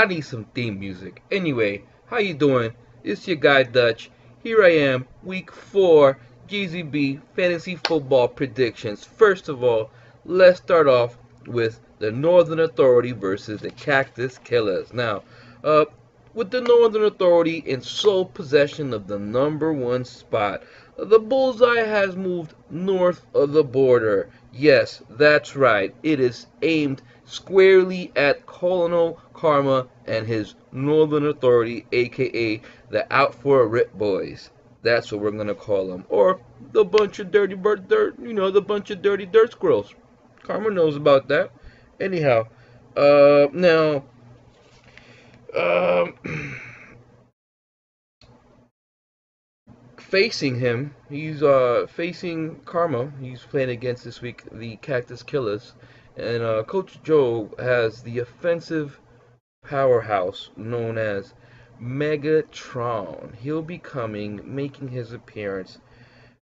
I need some theme music. Anyway, how you doing? It's your guy Dutch. Here I am, week four, GZB fantasy football predictions. First of all, let's start off with the Northern Authority versus the Cactus Killers. Now, uh, with the Northern Authority in sole possession of the number one spot, the bullseye has moved north of the border. Yes, that's right. It is aimed squarely at Colonel Karma and his Northern Authority, aka the Out for a Rip Boys. That's what we're gonna call them, or the bunch of dirty bird dirt. You know, the bunch of dirty dirt squirrels. Karma knows about that. Anyhow, uh, now, um. facing him, he's uh, facing Karma. He's playing against this week the Cactus Killers, and uh, Coach Joe has the offensive powerhouse known as Megatron. He'll be coming, making his appearance,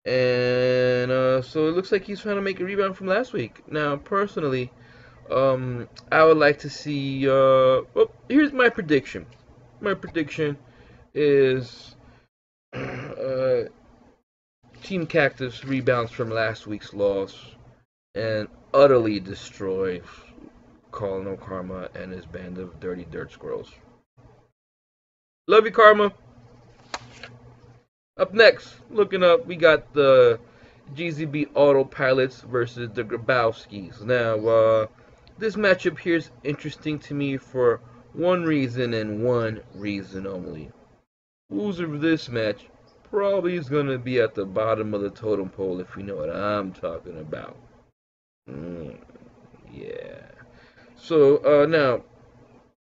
and uh, so it looks like he's trying to make a rebound from last week. Now, personally, um, I would like to see. Uh, well, here's my prediction. My prediction is uh, Team Cactus rebounds from last week's loss and utterly destroy Colonel Karma and his band of dirty dirt squirrels. Love you, Karma. Up next, looking up, we got the GZB Autopilots versus the Grabowskis. Now, uh, this matchup here is interesting to me for one reason and one reason only. Loser of this match probably is going to be at the bottom of the totem pole if you know what I'm talking about. Mm, yeah. So uh, now,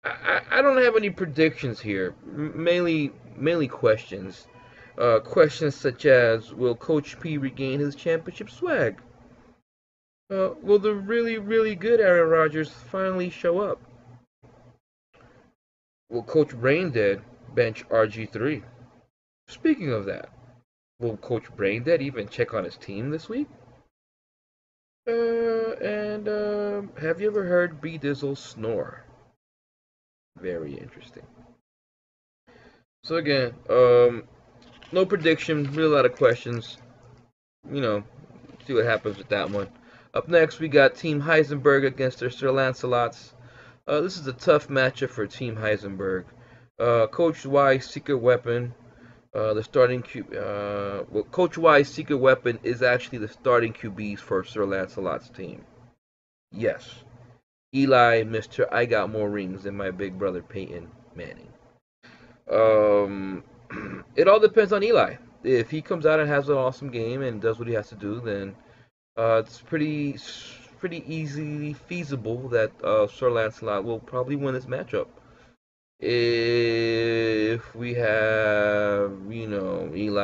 I, I don't have any predictions here. mainly, mainly questions. Uh, questions such as, will Coach P regain his championship swag? Uh, will the really, really good Aaron Rodgers finally show up? Will Coach Braindead bench RG3. Speaking of that, will Coach Braindead even check on his team this week? Uh, and um, have you ever heard B Dizzle snore? Very interesting. So again, um, no prediction, really a lot of questions. You know, see what happens with that one. Up next, we got Team Heisenberg against their Sir Lancelots. Uh, this is a tough matchup for Team Heisenberg. Uh, Coach Y's secret weapon, uh, the starting Q. Uh, well, Coach Y's secret weapon is actually the starting QBs for Sir Lancelot's team. Yes, Eli, Mister, I got more rings than my big brother Peyton Manning. Um, it all depends on Eli. If he comes out and has an awesome game and does what he has to do, then uh, it's pretty pretty easily feasible that uh, Sir Lancelot will probably win this matchup if we have, you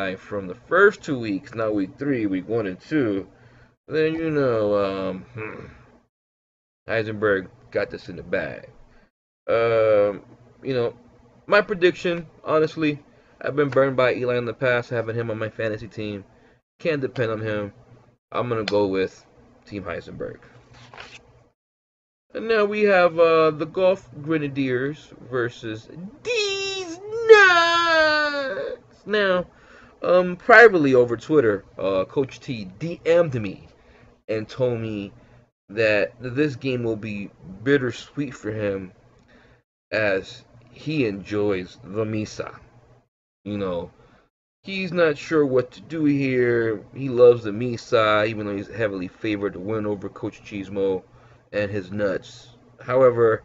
Eli from the first two weeks, not week three, week one and two, then, you know, um, hmm, Heisenberg got this in the bag. Um, you know, my prediction, honestly, I've been burned by Eli in the past, having him on my fantasy team. Can't depend on him. I'm going to go with Team Heisenberg. And now we have uh, the Golf Grenadiers versus these nuts. Now, um, privately over Twitter, uh, Coach T DM'd me and told me that this game will be bittersweet for him as he enjoys the Misa. You know, he's not sure what to do here. He loves the Misa, even though he's heavily favored to win over Coach Chismo and his nuts. However,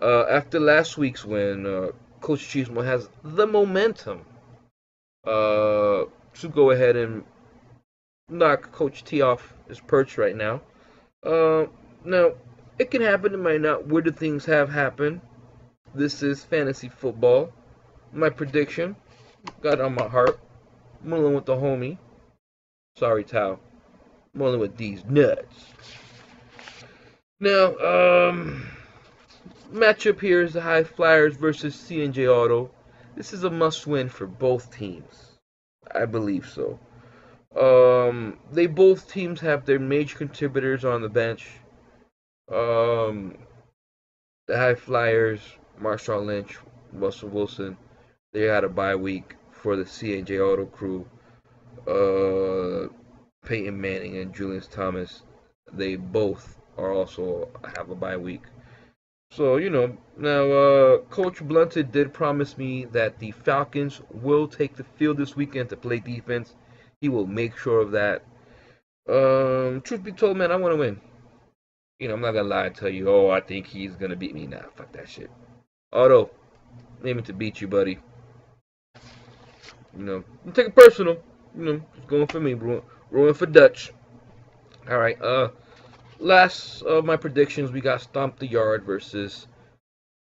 uh, after last week's win, uh, Coach Chismo has the momentum uh, to go ahead and knock Coach T off his perch right now. Uh, now, it can happen, it might not. Do things have happened? This is fantasy football. My prediction, got on my heart. Mulling with the homie. Sorry, Tao. Mulling with these nuts. Now, um, matchup here is the High Flyers versus C&J Auto. This is a must-win for both teams. I believe so. Um, they both teams have their major contributors on the bench. Um, the High Flyers Marshawn Lynch, Russell Wilson, they had a bye week for the C&J Auto Crew. Uh, Peyton Manning and Julius Thomas, they both are also have a bye week. So, you know, now uh, Coach Blunted did promise me that the Falcons will take the field this weekend to play defense. He will make sure of that. Um, truth be told, man, I want to win. You know, I'm not gonna lie and tell you, oh, I think he's gonna beat me. Nah, fuck that shit. Auto, aiming to beat you, buddy. You know, take it personal. You know, just going for me, bro. Rolling for Dutch. All right. Uh, last of my predictions, we got Stomp the Yard versus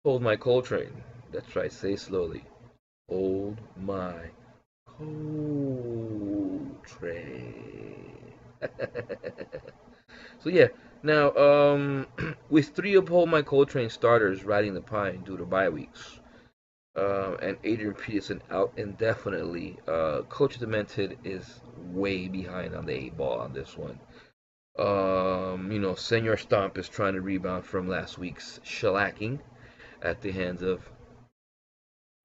Hold My Coltrane. That's right. Say slowly. Hold my Coltrane. so yeah. Now, um, with three of Hold My Coltrane starters riding the pine due to bye weeks, uh, and Adrian Peterson out indefinitely. Uh, Coach Demented is way behind on the eight ball on this one. Um, you know, Senor Stomp is trying to rebound from last week's shellacking at the hands of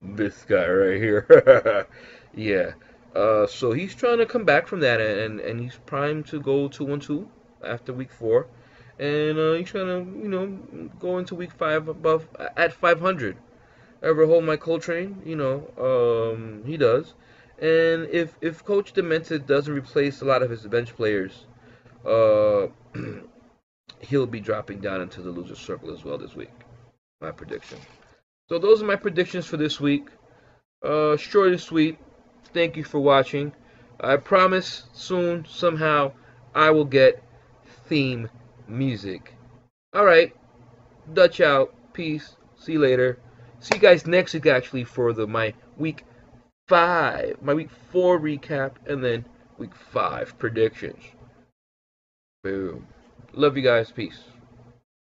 this guy right here. yeah. Uh, so he's trying to come back from that, and, and he's primed to go two and two after week four, and uh, he's trying to you know go into week five above at 500 ever hold my Coltrane, you know, um, he does. And if if Coach Demented doesn't replace a lot of his bench players, uh, he'll be dropping down into the loser circle as well this week. My prediction. So those are my predictions for this week. Uh, short and sweet. Thank you for watching. I promise soon, somehow, I will get theme music. All right. Dutch out. Peace. See you later. See you guys next week actually for the my week five, my week four recap, and then week five predictions. Boom. Love you guys. Peace.